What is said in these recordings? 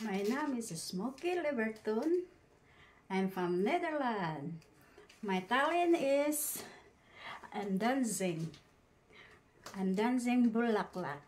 My name is Smokey Liberton. I'm from Netherlands. My talent is and dancing. And dancing bulaklak.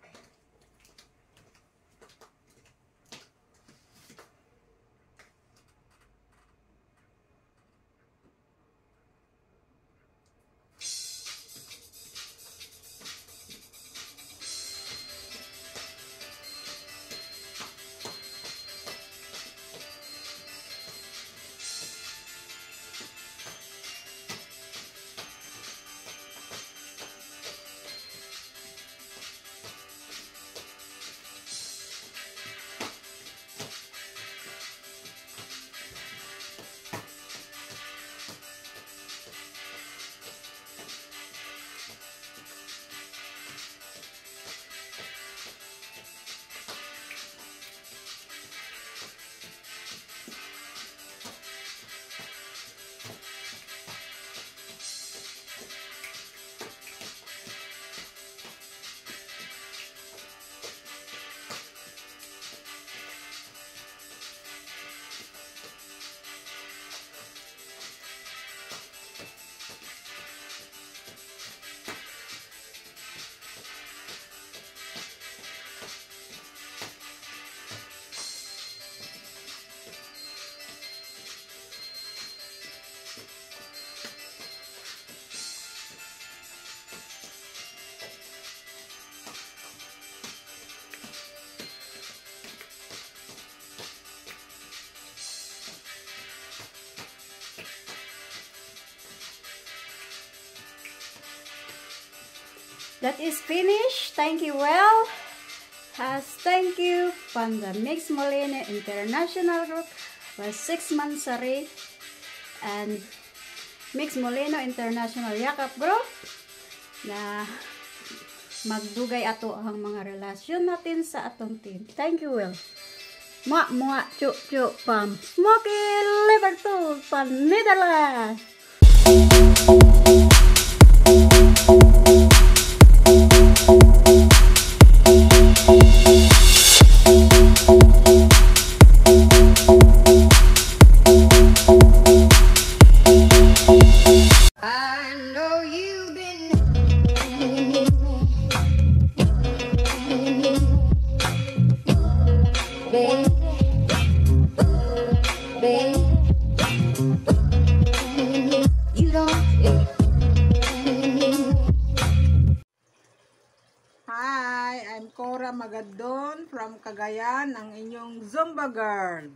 That is finished. Thank you well. Has thank you from the Mix Molina International Group was six months sorry and Mix Molino International Yakap Group na magdugay ato ang mga relasyon natin sa atong team. Thank you well. Mua mua chu chu pam Smoky Liverpool from Netherlands. Cagayan, ang inyong Zumba Girl.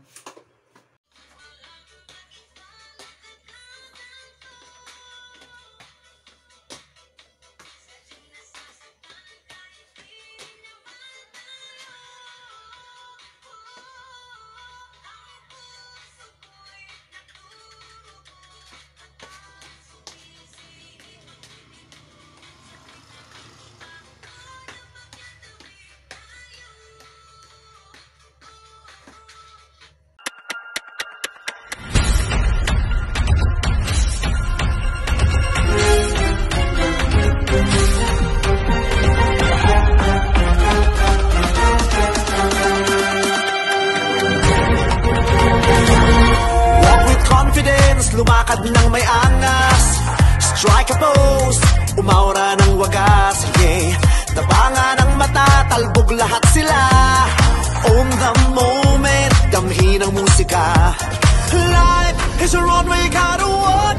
Life is a gotta walk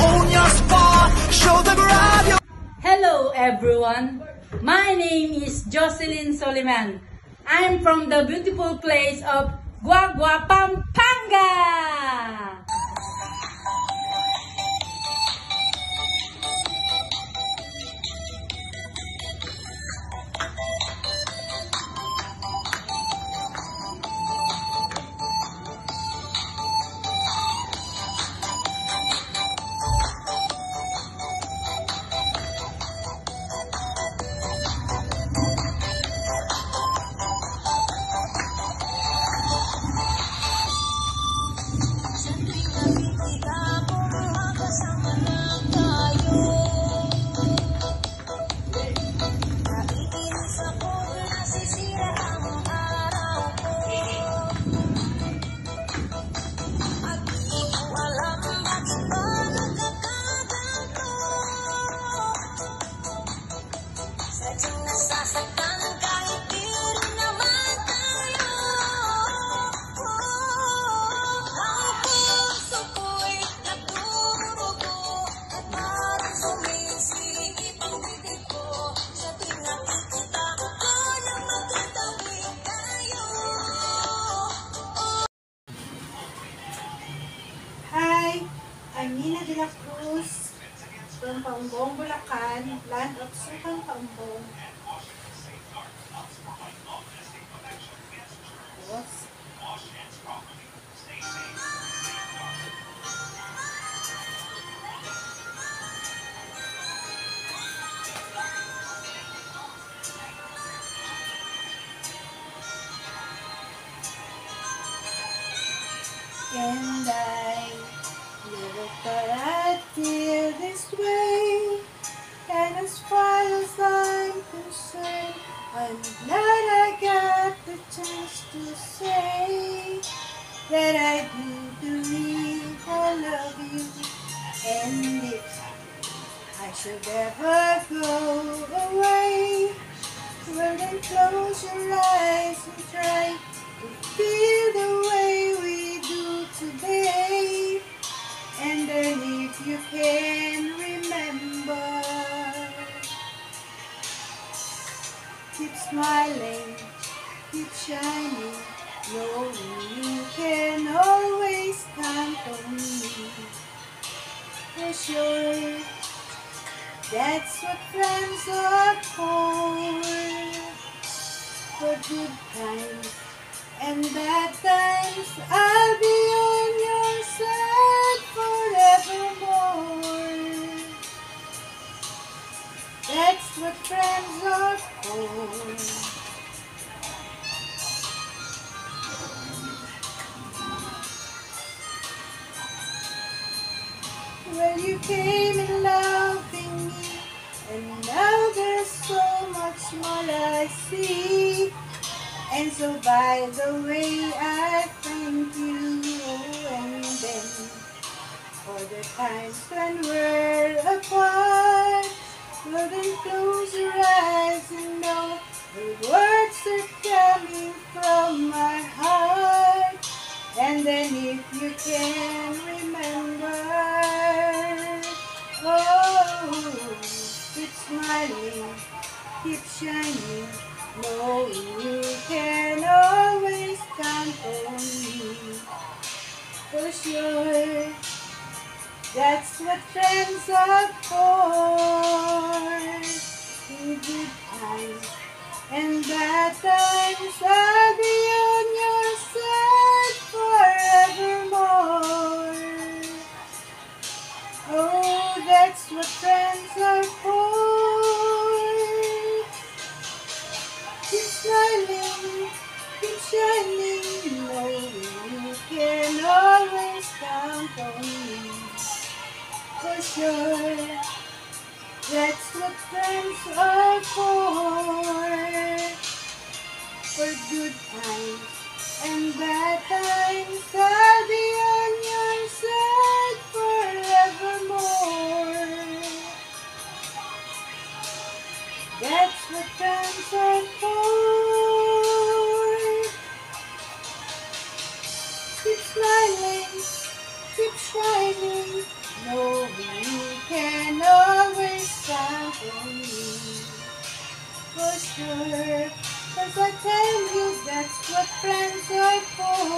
Own your spot, show your Hello everyone. My name is Jocelyn Soliman. I'm from the beautiful place of Guagua Pampanga. Carmina de la Cruz from Paumbong, Bulacan, land of Sukan Paumbong. What's thought I'd feel this way. And as far as I'm concerned, I'm glad I got the chance to say that I do believe I love you. And if I should ever go away, well then close your eyes and try to feel the way you can remember, keep smiling, keep shining, knowing you can always count on me. For sure, that's what friends are for. For good times and bad times, I'll be What friends are for. Well, you came in loving me, and now there's so much more I see. And so, by the way, I thank you, and then for the times when we're apart. Are for. For good times and bad times, I'll be on your side forevermore. That's what friends are for. Keep smiling, keep shining, knowing you can always count on me. For sure, cause I tell you that's what friends are for.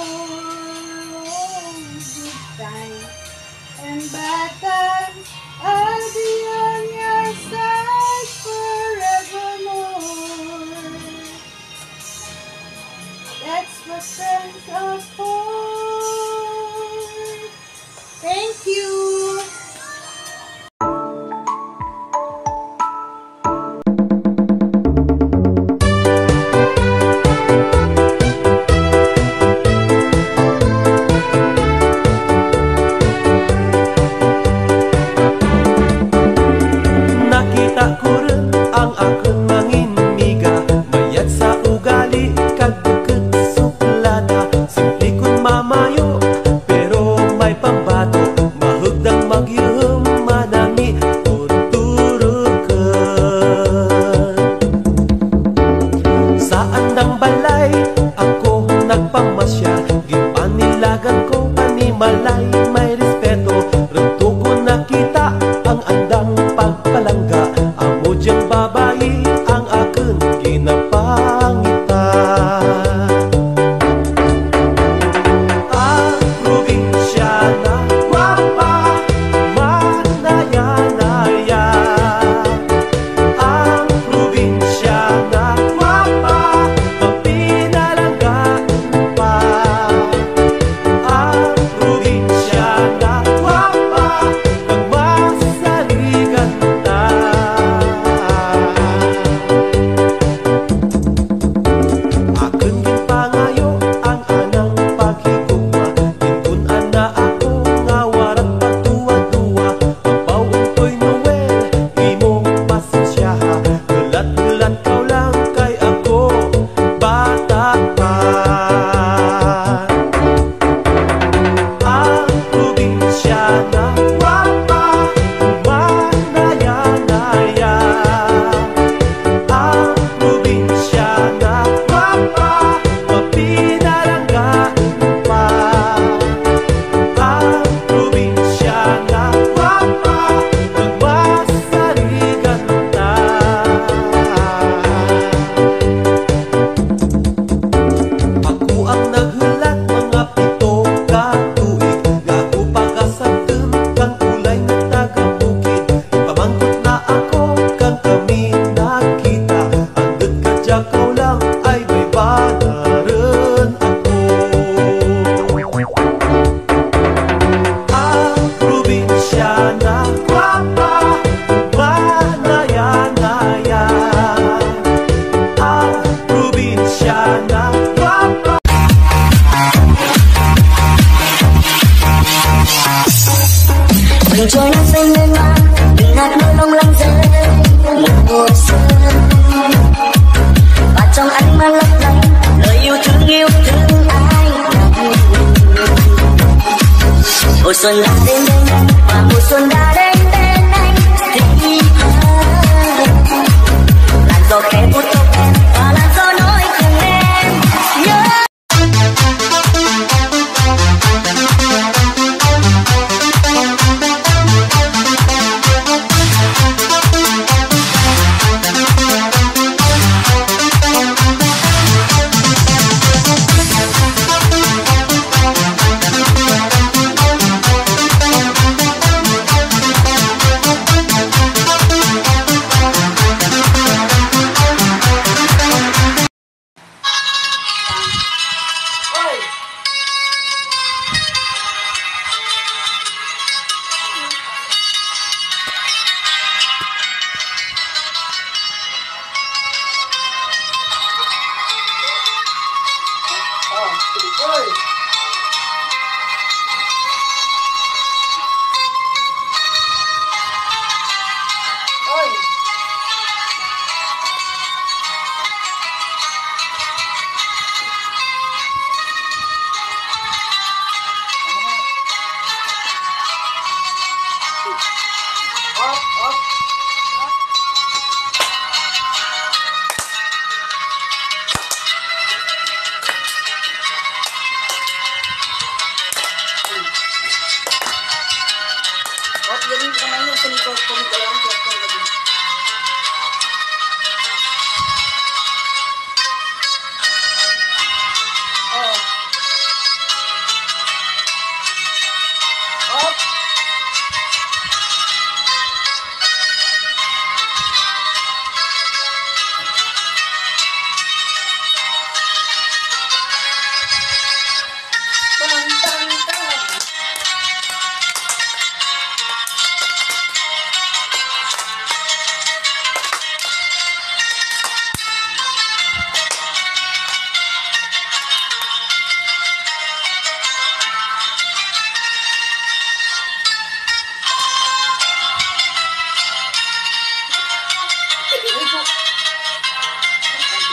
Good times and bad times, I'll be on your side forevermore. That's what friends are for. Thank you. ng balay Ako nagpamasya Join Ó.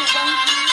Po, bang-